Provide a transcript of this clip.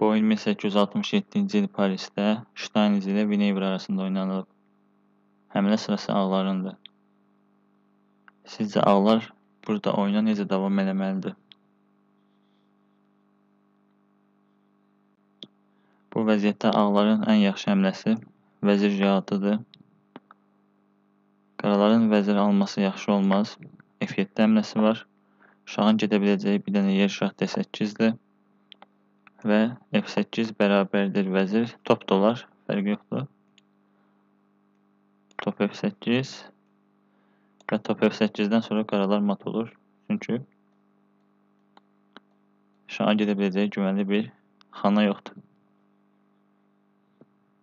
Bu oyun 1867-ci il Parisdə Ştayniz ilə Vinevr arasında oynanılıb. Həmlə sırası ağlarındır. Sizcə ağlar burada oyuna necə davam eləməlidir? Bu vəziyyətdə ağların ən yaxşı həmləsi vəzir J6-dır. Qaraların vəzir alması yaxşı olmaz. F7 həmləsi var. Şahın gedə biləcəyi bir dənə yer şah D8-dir. Və F8 bərabərdir vəzir. Top da olar, fərqi yoxdur. Top F8 və top F8-dən sonra qaralar mat olur. Çünki şahın gedə biləcəyi güvənli bir xana yoxdur.